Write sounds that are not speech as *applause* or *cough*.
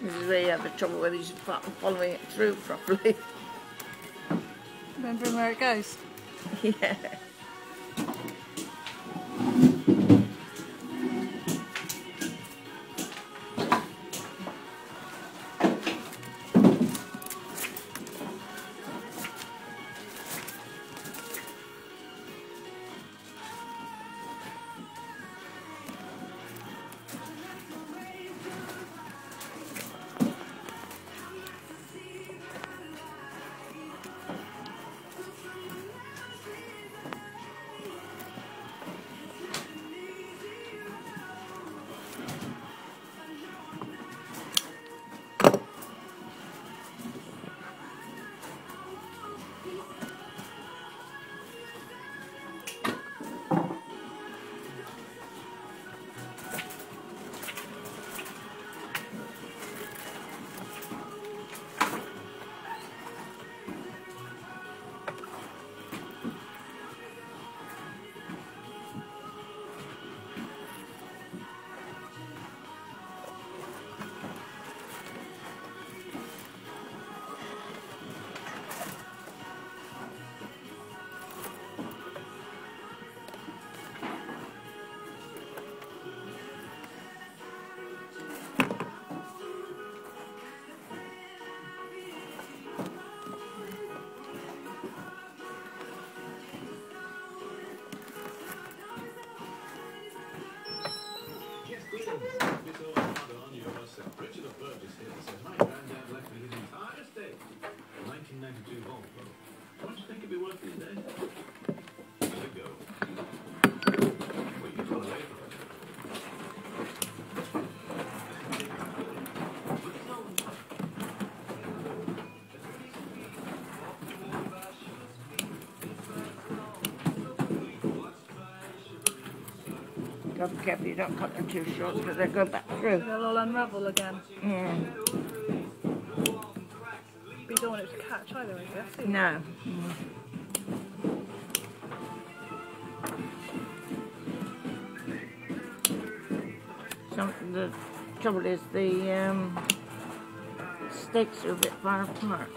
This is where you have the trouble whether you're following it through properly. Remembering where it goes. *laughs* yeah. Gotta be careful you don't cut them too short because they go back through. They'll all unravel again. Yeah. But you don't want it to catch either, I guess. No. Some, the trouble is the um, stakes are a bit far apart.